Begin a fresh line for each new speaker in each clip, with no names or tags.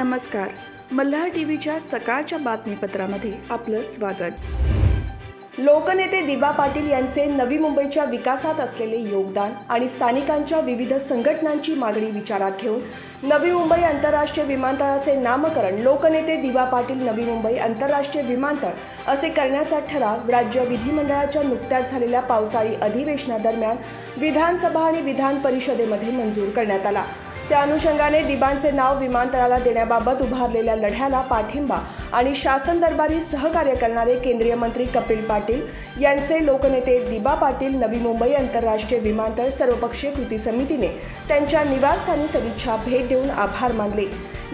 नमस्कार. मल्हार टी व्हीच्या सकाळच्या बातमीपत्रामध्ये आपलं स्वागत.
लोकनेते दिबा पाटील यांचे नवी मुंबईच्या विकासात असलेले योगदान आणि स्थानिकांच्या विविध संघटनांची मागणी विचारात घेऊन नवी मुंबई आंतरराष्ट्रीय विमानतळाचे नामकरण लोकनेते दिबा पाटील नवी मुंबई आंतरराष्ट्रीय विमानतळ असे करण्याचा ठराव राज्य विधिमंडळाच्या नुकत्याच झालेल्या पावसाळी अधिवेशनादरम्यान विधानसभा आणि विधान परिषदेमध्ये मंजूर करण्यात आला. त्या अनुषंगाने दिबांचे नाव विमानतळाला देण्याबाबत उभारलेल्या लढ्याला पाठिंबा आणि शासन दरबारी सहकार्य करणारे केंद्रीय मंत्री कपिल पाटील यांचे लोकनेते दिबा पाटील नवी मुंबई आंतरराष्ट्रीय विमानतळ सर्वपक्षीय कृती समितीने त्यांच्या निवासस्थानी सदिच्छा भेट देऊन आभार मानले.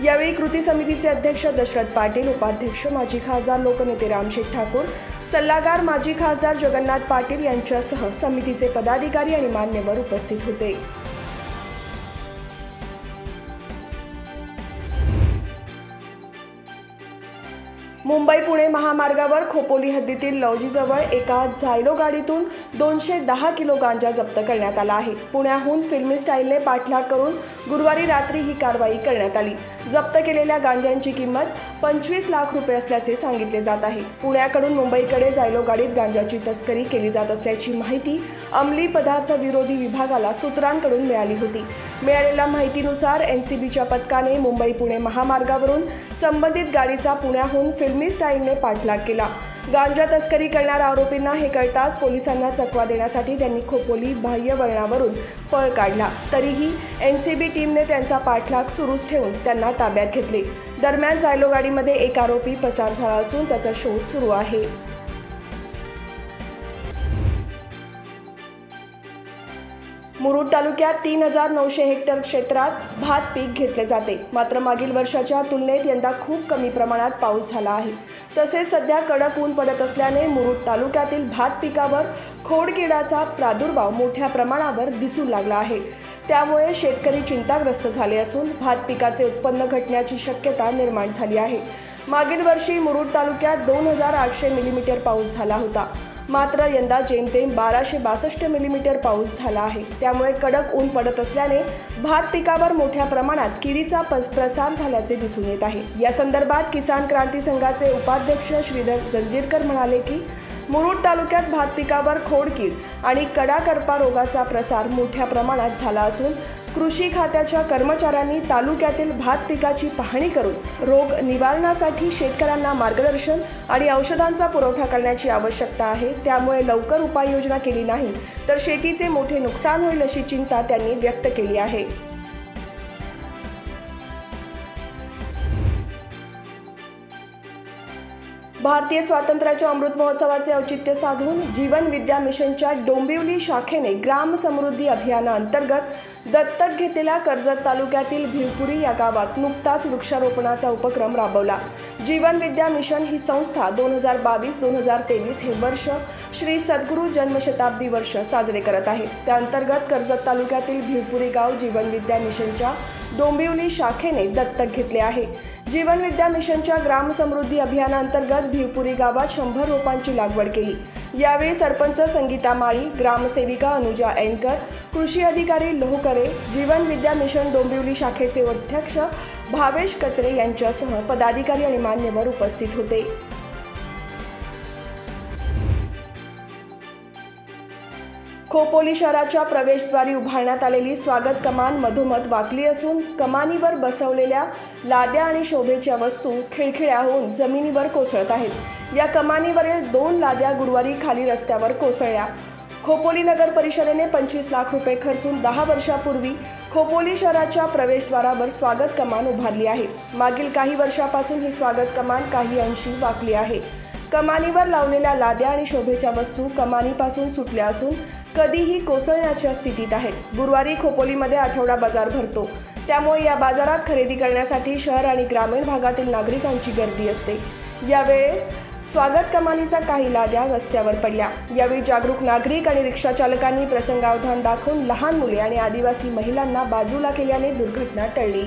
यावेळी कृती समितीचे अध्यक्ष दशरथ पाटील उपाध्यक्ष माजी खासदार लोकनेते रामशेठ ठाकूर सल्लागार माजी खासदार जगन्नाथ पाटील यांच्यासह समितीचे पदाधिकारी आणि मान्यवर उपस्थित होते. मुंबई पुणे महामार्गावर खोपोली हद्दीतील लौजीजवळ एका झायलो गाडीतून दोनशे दहा किलो गांजा जप्त करण्यात आला आहे. पुण्याहून फिल्मी स्टाईलने पाठलाग करून गुरुवारी रात्री ही कारवाई करण्यात आली. जप्त केलेल्या गांजांची किंमत पंचवीस लाख रुपये असल्याचे सांगितले जात आहे. पुण्याकडून मुंबईकडे जायलो गाडीत गांजाची तस्करी केली जात असल्याची माहिती अंमली पदार्थ विरोधी विभागाला सूत्रांकडून मिळाली होती. मिळालेल्या माहितीनुसार एन सी बीच्या पथकाने मुंबई पुणे महामार्गावरून संबंधित गाडीचा पुण्याहून फिल्मी स्टाईलने पाठलाग केला. गांजा तस्करी करणाऱ्या आरोपींना हे कळताच पोलिसांना चकवा देण्यासाठी त्यांनी खोपोली बाह्य वळणावरून पळ काढला. तरीही एन सी बी टीमने त्यांचा पाठलाग सुरूच ठेवून त्यांना ताब्यात घेतले. दरम्यान जायलो गाडीमध्ये एक आरोपी पसार झाला असून त्याचा शोध सुरू आहे. मुरुड तालुक्यात तीन हजार नऊशे हेक्टर क्षेत्रात भात पीक घेतले जाते. मात्र मागील वर्षाच्या तुलनेत यंदा खूप कमी प्रमाणात पाऊस झाला आहे. तसेच सध्या कडक ऊन पडत असल्याने मुरुड तालुक्यातील भात पिकावर खोडकिडाचा प्रादुर्भाव मोठ्या प्रमाणावर दिसू लागला आहे. त्यामुळे शेतकरी चिंताग्रस्त झाले असून भात पिकाचे उत्पन्न घटण्याची शक्यता निर्माण झाली आहे. मागील वर्षी मुरुड तालुक्यात दोन हजार आठशे मिलीमीटर पाऊस झाला होता. मात्र यंदा जेमतेम बाराशे बासष्ट मिलीमीटर पाऊस झाला आहे. त्यामुळे कडक ऊन पडत असल्याने भात पिकावर मोठ्या प्रमाणात किडीचा पस प्रसार झाल्याचे दिसून येत आहे. या संदर्भात किसान क्रांती संघाचे उपाध्यक्ष श्रीधर जंजीरकर म्हणाले की मुरुड तालुक्यात भात पिकावर खोडकीड आणि कडाकरपा रोगाचा प्रसार मोठ्या प्रमाणात झाला असून कृषी खात्याच्या कर्मचाऱ्यांनी तालुक्यातील भात पिकाची पाहणी करून रोग निवारणासाठी शेतकऱ्यांना मार्गदर्शन आणि औषधांचा पुरवठा करण्याची आवश्यकता आहे. त्यामुळे लवकर उपाययोजना केली नाही तर शेतीचे मोठे नुकसान होईल अशी चिंता त्यांनी व्यक्त केली आहे. भारतीय स्वातंत्र्याच्या अमृत महोत्सवाचे औचित्य साधून जीवन विद्या मिशनच्या डोंबिवली शाखेने ग्राम समृद्धी अभियानाअंतर्गत दत्तक घेतलेल्या कर्जत तालुक्यातील भिवपुरी या गावात नुकताच वृक्षारोपणाचा उपक्रम राबवला. जीवन विद्या मिशन ही संस्था दोन हजार बावीस दोन हजार तेवीस हे वर्ष श्री सद्गुरू जन्मशताब्दी वर्ष साजरे करत आहे. त्या अंतर्गत कर्जत तालुक्यातील भिवपुरी गाव जीवन विद्या मिशनच्या डोंबिवली शाखेने दत्तक घेतले आहे. जीवनविद्या मिशनच्या ग्राम समृद्धी अभियानाअंतर्गत भिवपुरी गावात शंभर रोपांची लागवड केली. यावेळी सरपंच संगीता माळी ग्रामसेविका अनुजा ऐनकर कृषी अधिकारी लोहकरे जीवन विद्या मिशन डोंबिवली शाखेचे अध्यक्ष भावेश कचरे यांच्यासह पदाधिकारी आणि मान्यवर उपस्थित होते. खोपोली शहराच्या प्रवेशद्वारी उभारण्यात आलेली स्वागत कमान मधोमध वाकली असून कमानीवर बसवलेल्या लाद्या आणि शोभेच्या वस्तू खिळखिळ्या होऊन जमिनीवर कोसळत आहेत. या कमानीवरील दोन लाद्या गुरुवारी खाली रस्त्यावर कोसळल्या. खोपोली नगर परिषदेने पंचवीस लाख रुपये खर्चून दहा वर्षापूर्वी खोपोली शहराच्या प्रवेशद्वारावर स्वागत कमान उभारली आहे. मागील काही वर्षापासून ही स्वागत कमान काही अंशी वाकली आहे. कमानीवर लावलेल्या लाद्या आणि शोभेच्या वस्तू कमानीपासून सुटल्या असून कधीही कोसळण्याच्या स्थितीत आहेत. गुरुवारी खोपोलीमध्ये आठवडा बाजार भरतो. त्यामुळे या बाजारात खरेदी करण्यासाठी शहर आणि ग्रामीण भागातील नागरिकांची गर्दी असते. यावेळेस स्वागत कमानीचा काही लाद्या रस्त्यावर पडल्या. यावेळी जागरूक नागरिक आणि रिक्षा चालकांनी प्रसंगावधान दाखवून लहान मुले आणि आदिवासी महिलांना बाजूला केल्याने दुर्घटना टळली.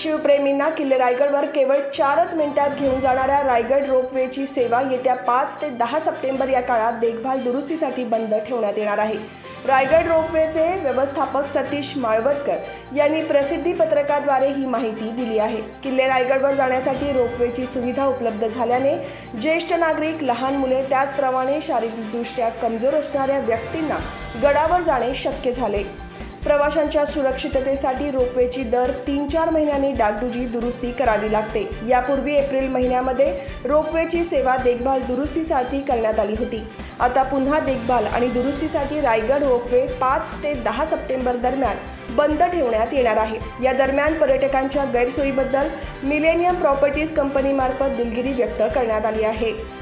शिवप्रेमींना किल्ले रायगडवर केवळ चारच मिनिटात घेऊन जाणाऱ्या रायगड रोपवेची सेवा येत्या पाच ते दहा सप्टेंबर या काळात देखभाल दुरुस्तीसाठी बंद ठेवण्यात येणार आहे. रायगड रोपवेचे व्यवस्थापक सतीश माळवटकर यांनी प्रसिद्धी पत्रकाद्वारे ही माहिती दिली आहे. किल्ले रायगडवर जाण्यासाठी रोपवेची सुविधा उपलब्ध झाल्याने ज्येष्ठ नागरिक लहान मुले त्याचप्रमाणे शारीरिकदृष्ट्या कमजोर असणाऱ्या व्यक्तींना गडावर जाणे शक्य झाले. प्रवाशांच्या सुरक्षिततेसाठी रोपवेची दर तीन चार महिन्यांनी डागडुजी दुरुस्ती करावी लागते. यापूर्वी एप्रिल महिन्यामध्ये रोपवेची सेवा देखभाल दुरुस्तीसाठी करण्यात आली होती. आता पुन्हा देखभाल आणि दुरुस्तीसाठी रायगड रोपवे पाच ते दहा सप्टेंबर दरम्यान बंद ठेवण्यात येणार आहे. या दरम्यान पर्यटकांच्या गैरसोयीबद्दल मिलेनियम प्रॉपर्टीज कंपनीमार्फत दिलगिरी व्यक्त करण्यात आली आहे.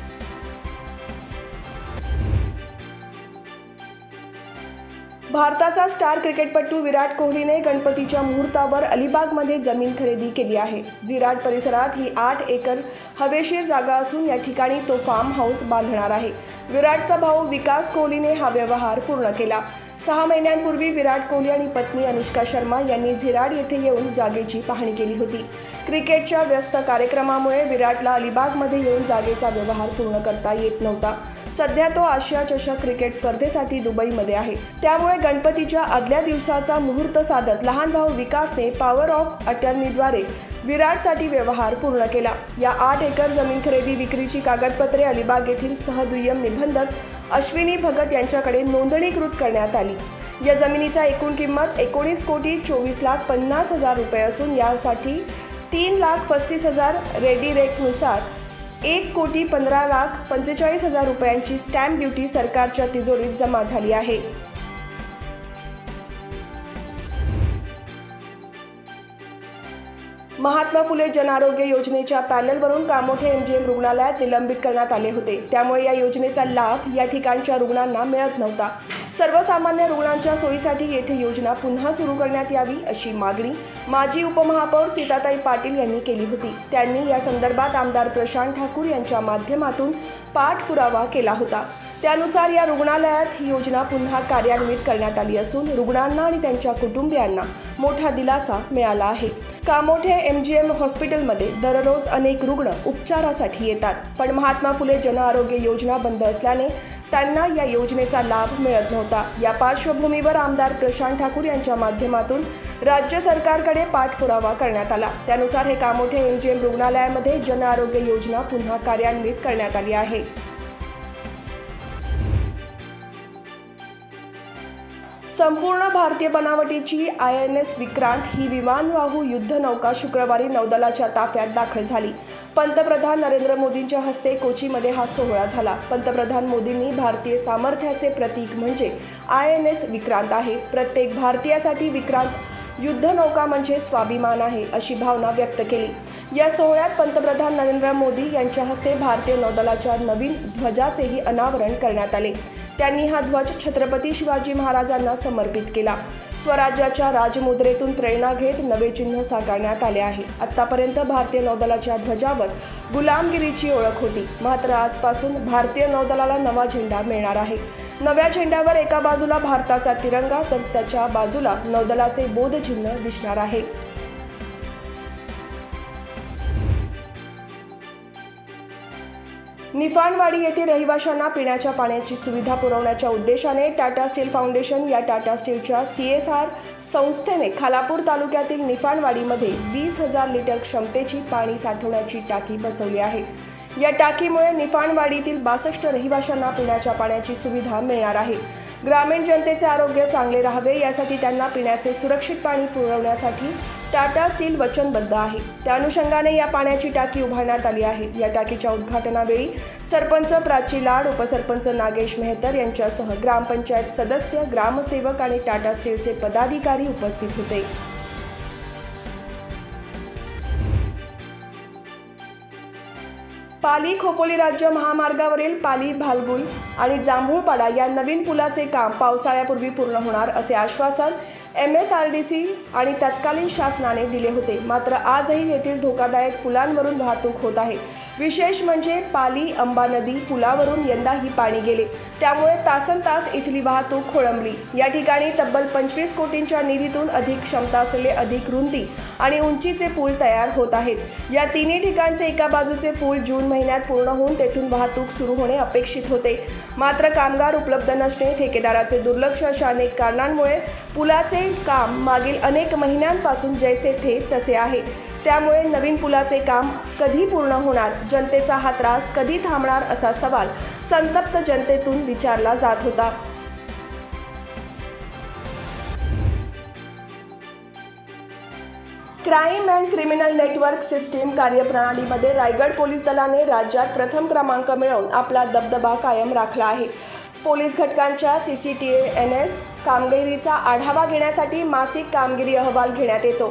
भारताचा स्टार क्रिकेटपटू विराट कोहलीने गणपतीच्या मुहूर्तावर अलिबागमध्ये जमीन खरेदी केली आहे. जिराट परिसरात ही आठ एकर हवेशीर जागा असून या ठिकाणी तो फार्म हाऊस बांधणार आहे. विराटचा भाऊ विकास कोहलीने हा व्यवहार पूर्ण केला. सहा महिन्यांपूर्वी विराट कोहली आणि पत्नी अनुष्का शर्मा यांनी झिराड येथे येऊन जागेची पाहणी केली होती. क्रिकेटच्या व्यस्त कार्यक्रमामुळे विराटला अलिबागमध्ये येऊन जागेचा व्यवहार पूर्ण करता येत नव्हता. सध्या तो आशिया चषक क्रिकेट स्पर्धेसाठी दुबईमध्ये आहे. त्यामुळे गणपतीच्या आदल्या दिवसाचा मुहूर्त साधत लहान भाऊ विकासने पॉवर ऑफ अटर्नीद्वारे विराटसाठी व्यवहार पूर्ण केला. या आठ एकर जमीन खरेदी विक्रीची कागदपत्रे अलिबाग येथील सहदुय्यम निबंधक अश्विनी भगत यांच्याकडे नोंदणीकृत करण्यात आली. या जमिनीचा एकूण किंमत एकोणीस कोटी चोवीस लाख पन्नास हजार रुपये असून यासाठी तीन लाख पस्तीस हजार रेडी रेटनुसार एक कोटी पंधरा लाख पंचेचाळीस हजार रुपयांची स्टॅम्प ड्युटी सरकारच्या तिजोरीत जमा झाली आहे. महात्मा फुले जनआरोग्य योजनेच्या पॅनलवरून कामोठे एमजीएम रुग्णालयात निलंबित करण्यात आले होते. त्यामुळे या योजनेचा लाभ या ठिकाणच्या रुग्णांना मिळत नव्हता. सर्वसामान्य रुग्णांच्या सोयीसाठी येथे योजना पुन्हा सुरू करण्यात यावी अशी मागणी माजी उपमहापौर सीताताई पाटील यांनी केली होती. त्यांनी या संदर्भात आमदार प्रशांत ठाकूर यांच्या माध्यमातून पाठपुरावा केला होता. त्यानुसार या रुग्णालयात ही योजना पुन्हा कार्यान्वित करण्यात आली असून रुग्णांना आणि त्यांच्या कुटुंबियांना मोठा दिलासा मिळाला आहे. कामोठे एम जी एम हॉस्पिटलमध्ये दररोज अनेक रुग्ण उपचारासाठी येतात. पण महात्मा फुले जनआरोग्य योजना बंद असल्याने त्यांना या योजनेचा लाभ मिळत नव्हता. या पार्श्वभूमीवर आमदार प्रशांत ठाकूर यांच्या माध्यमातून राज्य सरकारकडे पाठपुरावा करण्यात आला. त्यानुसार हे कामोठे एम जी एम रुग्णालयामध्ये जनआरोग्य योजना पुन्हा कार्यान्वित करण्यात आली आहे. संपूर्ण भारतीय बनावटीची आय एन एस विक्रांत ही विमानवाहू युद्धनौका शुक्रवारी नौदलाच्या ताफ्यात दाखल झाली. पंतप्रधान नरेंद्र मोदींच्या हस्ते कोचीमध्ये हा सोहळा झाला. पंतप्रधान मोदींनी भारतीय सामर्थ्याचे प्रतीक म्हणजे आय एन एस विक्रांत आहे. प्रत्येक भारतीयासाठी विक्रांत युद्धनौका म्हणजे स्वाभिमान आहे अशी भावना व्यक्त केली. या सोहळ्यात पंतप्रधान नरेंद्र मोदी यांच्या हस्ते भारतीय नौदलाच्या नवीन ध्वजाचेही अनावरण करण्यात आले. त्यांनी हा ध्वज छत्रपती शिवाजी महाराजांना समर्पित केला. स्वराज्याच्या राजमुद्रेतून प्रेरणा घेत नवे चिन्ह साकारण्यात आले आहे. आत्तापर्यंत भारतीय नौदलाच्या ध्वजावर गुलामगिरीची ओळख होती. मात्र आजपासून भारतीय नौदलाला नवा झेंडा मिळणार आहे. नव्या झेंड्यावर एका बाजूला भारताचा तिरंगा तर त्याच्या बाजूला नौदलाचे बोधचिन्ह दिसणार आहे. निफाणवाडी येथे रहिवाशांना पिण्याच्या पाण्याची सुविधा पुरवण्याच्या उद्देशाने टाटा स्टील फाउंडेशन या टाटा स्टीलच्या सी एस आर संस्थेने खालापूर तालुक्यातील निफाणवाडीमध्ये वीस हजार लिटर क्षमतेची पाणी साठवण्याची टाकी बसवली आहे. या टाकीमुळे निफाणवाडीतील बासष्ट रहिवाशांना पिण्याच्या पाण्याची सुविधा मिळणार आहे. ग्रामीण जनतेचे आरोग्य चांगले राहावे यासाठी त्यांना पिण्याचे सुरक्षित पाणी पुरवण्यासाठी टाटा स्टील वचनबद्ध आहे. त्या अनुषंगाने या पाण्याची टाकी उभारण्यात आली आहे. या टाकीच्या उद्घाटनावेळी सरपंच प्राची लाड उपसरपंच नागेश मेहतर यांच्यासह ग्रामपंचायत सदस्य ग्रामसेवक आणि टाटा स्टीलचे पदाधिकारी उपस्थित होते. पाली खोपोली राज्य महामार्गावरील पाली भालगुल आणि जांभूळपाडा या नवीन पुलाचे काम पावसाळ्यापूर्वी पूर्ण होणार असे आश्वासन M S R D C आणि तत्कालीन शासनाने दिले होते. मात्र आजही येथील धोकादायक पुलांवरून वाहतूक होत आहे. विशेष म्हणजे पाली अंबा नदी पुलावरून यंदाही पाणी गेले. त्यामुळे तासन तास इथली वाहतूक खोळंबली. या ठिकाणी तब्बल पंचवीस कोटींच्या निधीतून अधिक क्षमता असलेले अधिक रुंदी आणि उंचीचे पूल तयार होत आहेत. या तिन्ही ठिकाणचे एका बाजूचे पूल जून महिन्यात पूर्ण होऊन तेथून वाहतूक सुरू होणे अपेक्षित होते. मात्र कामगार उपलब्ध नसणे ठेकेदाराचे दुर्लक्ष अशा अनेक कारणांमुळे पुलाचे काम मागील अनेक महिन्यांपासून जैसे थे तसे आहे. त्यामुळे नवीन पुलाचे काम कधी पूर्ण होणार? जनतेचा हा त्रास कधी थांबणार असा सवाल संतप्त जनतेतून विचारला जात होता. Crime and criminal network system कार्यप्रणालीमध्ये Raigad police दलाने राज्यात प्रथम क्रमांक मिळवून आपला दबदबा कायम राखला आहे. पोलीस घटकांच्या C C T N S कामगिरीचा आढावा घेण्यासाठी मासिक कामगिरी अहवाल घेण्यात येतो.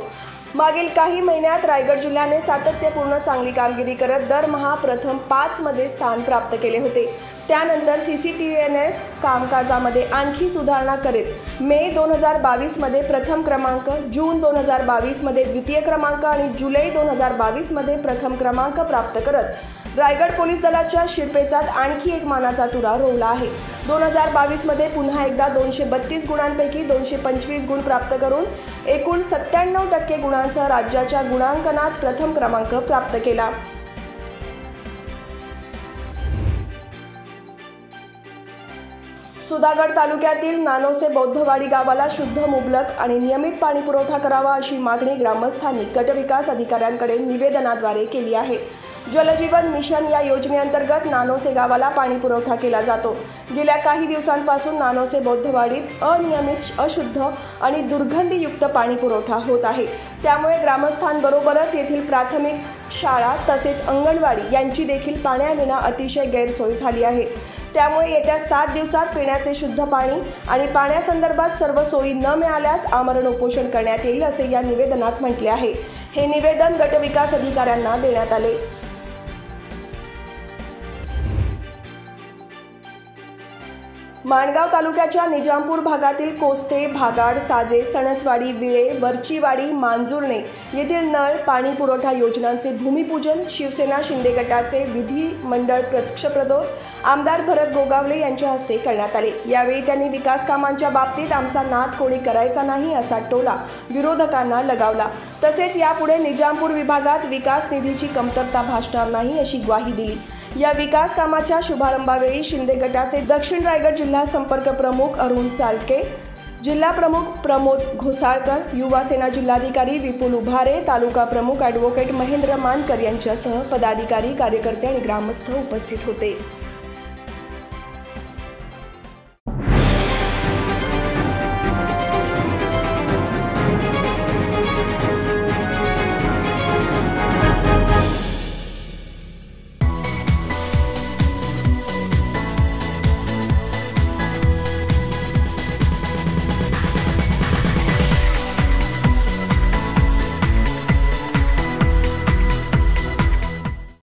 मागील काही महिन्यात रायगड जिल्ह्याने सातत्यपूर्ण चांगली कामगिरी करत दरमहा प्रथम पाचमध्ये स्थान प्राप्त केले होते. त्यानंतर C C T N S कामकाजामध्ये आणखी सुधारणा करीत मे दोन हजार बावीसमध्ये प्रथम क्रमांक जून दोन हजार बावीसमध्ये द्वितीय क्रमांक आणि जुलै दोन हजार बावीसमध्ये प्रथम क्रमांक प्राप्त करत रायगड पोलीस दलाच्या शिरपेचात आणखी एक मानाचा तुरा रोवला आहे. दोन हजार बावीसमध्ये पुन्हा एकदा दोनशे बत्तीस गुणांपैकी दोनशे पंचवीस गुण प्राप्त करून एकूण सत्त्याण्णव टक्के गुणांसह राज्याच्या गुणांकनात प्रथम क्रमांक प्राप्त केला. सुधागड तालुक्यातील नानोसे बौद्धवाडी गावाला शुद्ध मुबलक आणि नियमित पाणीपुरवठा करावा अशी मागणी ग्रामस्थांनी गटविकास अधिकाऱ्यांकडे निवेदनाद्वारे केली आहे. जलजीवन मिशन या योजनेअंतर्गत नानोसे गावाला पाणी पुरवठा केला जातो. गेल्या काही दिवसांपासून नानोसे बौद्धवाडीत अनियमित अशुद्ध आणि दुर्गंधीयुक्त पाणी पुरवठा होत आहे. त्यामुळे ग्रामस्थांबरोबरच येथील प्राथमिक शाळा तसेच अंगणवाडी यांची देखील पाण्याविना अतिशय गैरसोय झाली आहे. त्यामुळे येत्या सात दिवसात पिण्याचे शुद्ध पाणी आणि पाण्यासंदर्भात सर्व सोयी न मिळाल्यास आमरण उपोषण करण्यात येईल असे या निवेदनात म्हटले आहे. हे निवेदन गटविकास अधिकाऱ्यांना देण्यात आले. माणगाव तालुक्याच्या निजामपूर भागातील कोस्ते भागाड साजे सणसवाडी विळे वरचीवाडी मांजुर्णे येथील नळ पाणी पुरवठा योजनांचे भूमिपूजन शिवसेना शिंदे गटाचे विधी मंडळ आमदार भरत गोगावले यांच्या हस्ते करण्यात आले. यावेळी त्यांनी विकास कामांच्या बाबतीत आमचा नाद कोणी करायचा नाही असा टोला विरोधकांना लगावला. तसेच यापुढे निजामपूर विभागात विकास निधीची कमतरता भासणार नाही अशी ग्वाही दिली. या विकास कामाच्या शुभारंभावेळी शिंदे गटाचे दक्षिण रायगड जिल्हा संपर्क प्रमुख अरुण चालके जिल्हा प्रमुख प्रमोद घोसाळकर युवा सेना जिल्हाधिकारी विपुल उभारे तालुका प्रमुख ॲडव्होकेट महेंद्र मानकर यांच्यासह पदाधिकारी कार्यकर्ते आणि ग्रामस्थ उपस्थित होते.